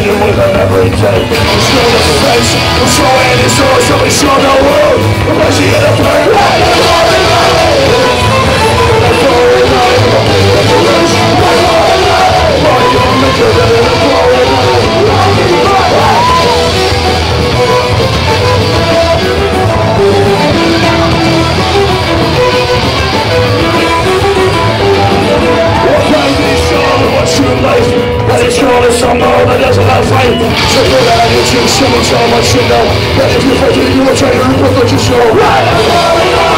you with every day It's no defense, I'm throwing his doors, I'll be sure no room my fight So you know that I need you, shit, it's all my shit now But if you fight it, you will try to put you show Right,